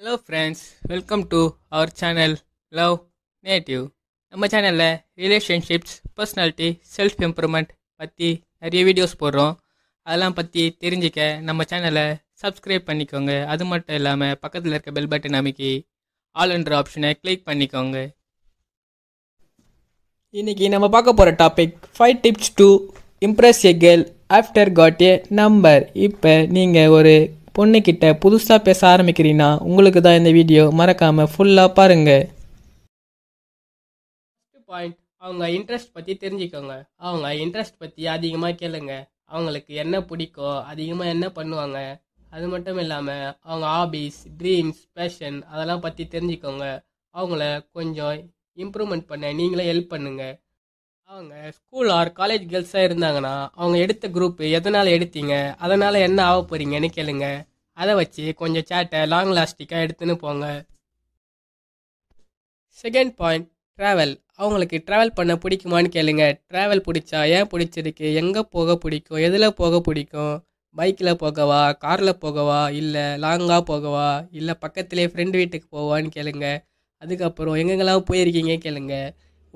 Hello friends welcome to our channel love native நம்ம சேனலில் relationships personality self improvement பற்றி நிறைய வீடியோஸ் போடுறோம். அதெல்லாம் பற்றி தெரிஞ்சிக்க நம்ம சேனலை சப்ஸ்கிரைப் பண்ணிக்கோங்க. அது மட்டும் இல்லாமல் பக்கத்தில் இருக்க பெல் பட்டன் அமைக்கி ஆல் என்ற ஆப்ஷனை கிளிக் பண்ணிக்கோங்க. இன்னைக்கு நம்ம பார்க்க போகிற topic five tips to impress a girl after got a number இப்போ நீங்கள் ஒரு பொண்ணுக்கிட்ட புதுசாக பேச ஆரம்பிக்கிறீங்கன்னா உங்களுக்கு தான் இந்த வீடியோ மறக்காமல் ஃபுல்லாக பாருங்கள் பாயிண்ட் அவங்க இன்ட்ரெஸ்ட் பற்றி தெரிஞ்சுக்கோங்க. அவங்க இன்ட்ரெஸ்ட் பற்றி அதிகமாக கேளுங்க. அவங்களுக்கு என்ன பிடிக்கும் அதிகமாக என்ன பண்ணுவாங்க அது மட்டும் இல்லாமல் அவங்க ஹாபீஸ் ட்ரீம்ஸ் பேஷன் அதெல்லாம் பற்றி தெரிஞ்சுக்கோங்க. அவங்கள கொஞ்சம் இம்ப்ரூவ்மெண்ட் பண்ண நீங்களே ஹெல்ப் பண்ணுங்கள் அவங்க ஸ்கூல் ஆர் காலேஜ் கேர்ள்ஸாக இருந்தாங்கன்னா அவங்க எடுத்த குரூப் எதனால் எடுத்தீங்க? அதனால் என்ன ஆக போகிறீங்கன்னு கேளுங்க. அதை வச்சு கொஞ்சம் சேட்டை லாங் லாஸ்டிக்காக எடுத்துன்னு போங்க. செகண்ட் பாயிண்ட் ட்ராவல் அவங்களுக்கு ட்ராவல் பண்ண பிடிக்குமான்னு கேளுங்க. ட்ராவல் பிடிச்சா ஏன் பிடிச்சிருக்கு? எங்கே போக பிடிக்கும்? எதில் போக பிடிக்கும்? பைக்கில் போகவா? காரில் போகவா? இல்லை லாங்காக போகவா? இல்லை பக்கத்துலேயே ஃப்ரெண்டு வீட்டுக்கு போவான்னு கேளுங்க. அதுக்கப்புறம் எங்கெங்கெல்லாம் போயிருக்கீங்க கேளுங்கள்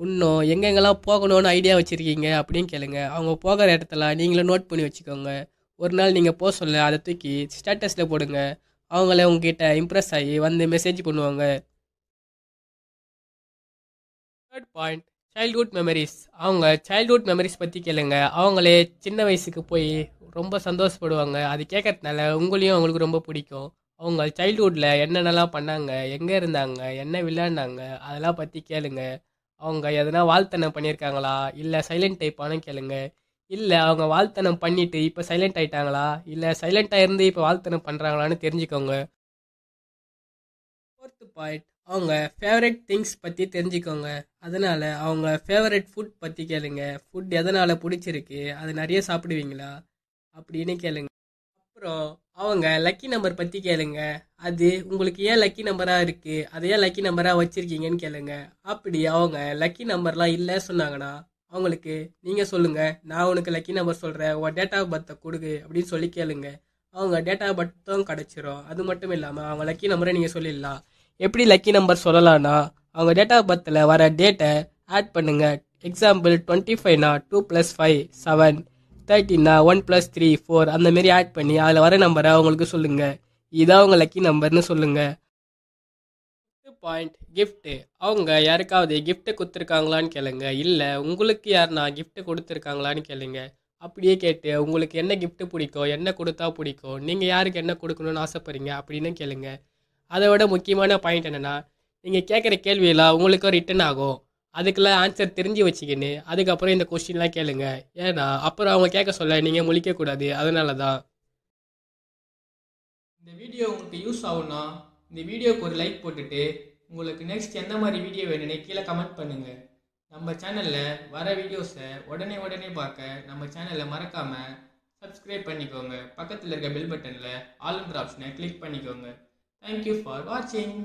இன்னும் எங்கெங்கெல்லாம் போகணும்னு ஐடியா வச்சுருக்கீங்க அப்படின்னு கேளுங்க. அவங்க போகிற இடத்துல நீங்களும் நோட் பண்ணி வச்சுக்கோங்க. ஒரு நாள் நீங்கள் போக சொல்ல அதை தூக்கி ஸ்டேட்டஸில் போடுங்க. அவங்களே உங்ககிட்ட இம்ப்ரெஸ் ஆகி வந்து மெசேஜ் பண்ணுவாங்க. தேர்ட் பாயிண்ட் சைல்ட்ஹுட் மெமரிஸ் அவங்க சைல்ட்ஹுட் மெமரிஸ் பற்றி கேளுங்க. அவங்களே சின்ன வயசுக்கு போய் ரொம்ப சந்தோஷப்படுவாங்க. அது கேட்கறதுனால உங்களையும் அவங்களுக்கு ரொம்ப பிடிக்கும். அவங்க சைல்ட்ஹுட்டில் என்னென்னலாம் பண்ணாங்க எங்கே இருந்தாங்க என்ன விளையாடினாங்க அதெல்லாம் பற்றி கேளுங்கள் அவங்க எதனா வாழ்த்தனம் பண்ணியிருக்காங்களா? இல்லை சைலண்ட் டைப்பானு கேளுங்க. இல்லை அவங்க வாழ்த்தனம் பண்ணிட்டு இப்போ சைலண்ட் ஆயிட்டாங்களா? இல்லை சைலண்ட்டாக இருந்து இப்போ வாழ்த்தனம் பண்ணுறாங்களான்னு தெரிஞ்சுக்கோங்க. ஃபோர்த்து பாயிண்ட் அவங்க ஃபேவரட் திங்ஸ் பற்றி தெரிஞ்சுக்கோங்க. அதனால் அவங்க ஃபேவரட் ஃபுட் பற்றி கேளுங்க. ஃபுட் எதனால் பிடிச்சிருக்கு? அது நிறைய சாப்பிடுவீங்களா? அப்படின்னு கேளுங்க. அப்புறம் அவங்க லக்கி நம்பர் பற்றி கேளுங்க. அது உங்களுக்கு ஏன் லக்கி நம்பராக இருக்குது அதை ஏன் லக்கி நம்பராக வச்சுருக்கீங்கன்னு கேளுங்க. அப்படி அவங்க லக்கி நம்பர்லாம் இல்லை சொன்னாங்கன்னா அவங்களுக்கு நீங்கள் சொல்லுங்கள் நான் உனக்கு லக்கி நம்பர் சொல்கிறேன் உன் டேட் ஆஃப் பர்த்தை கொடுக்கு அப்படின்னு சொல்லி கேளுங்க. அவங்க டேட் ஆஃப் பர்த்தும் கிடச்சிரும். அது மட்டும் இல்லாமல் அவங்க லக்கி நம்பரை நீங்கள் சொல்லிடலாம். எப்படி லக்கி நம்பர் சொல்லலான்னா அவங்க டேட் ஆஃப் பர்த்தில் வர டேட்டை ஆட் பண்ணுங்கள் எக்ஸாம்பிள் டுவெண்ட்டி ஃபைவ்னா டூ ப்ளஸ் ஃபைவ் செவன் தேர்ட்டின்னா ஒன் ப்ளஸ் த்ரீ ஃபோர் அந்த மாரி ஆட் பண்ணி அதில் வர நம்பரை அவங்களுக்கு சொல்லுங்கள் இதான் அவங்க லக்கி நம்பர்னு சொல்லுங்கள் பாயிண்ட் கிஃப்ட்டு அவங்க யாருக்காவது கிஃப்ட்டு கொடுத்துருக்காங்களான்னு கேளுங்க. இல்லை உங்களுக்கு யாருனா கிஃப்ட்டு கொடுத்துருக்காங்களான்னு கேளுங்க. அப்படியே கேட்டு உங்களுக்கு என்ன கிஃப்ட்டு பிடிக்கும்? என்ன கொடுத்தா பிடிக்கும்? நீங்கள் யாருக்கு என்ன கொடுக்கணும்னு ஆசைப்படுறீங்க? அப்படின்னு கேளுங்க. அதை விட முக்கியமான பாயிண்ட் என்னென்னா நீங்கள் கேட்குற கேள்வியெல்லாம் உங்களுக்கும் ரிட்டன் ஆகும். அதுக்கெல்லாம் ஆன்சர் தெரிஞ்சு வச்சுக்கின்னு அதுக்கப்புறம் இந்த கொஸ்டின்லாம் கேளுங்க. ஏன்னா அப்புறம் அவங்க கேட்க சொல்ல நீங்கள் முழிக்கக்கூடாது. அதனால தான் இந்த வீடியோ உங்களுக்கு யூஸ் ஆகும்னா இந்த வீடியோக்கு ஒரு லைக் போட்டுட்டு உங்களுக்கு நெக்ஸ்ட் எந்த மாதிரி வீடியோ வேணும்னு கீழே கமெண்ட் பண்ணுங்கள் நம்ம சேனலில் வர வீடியோஸை உடனே உடனே பார்க்க நம்ம சேனலை மறக்காமல் சப்ஸ்கிரைப் பண்ணிக்கோங்க. பக்கத்தில் இருக்க பெல் பட்டனில் ஆல்ன்ற ஆப்ஷனை கிளிக் பண்ணிக்கோங்க. தேங்க்யூ ஃபார் வாட்சிங்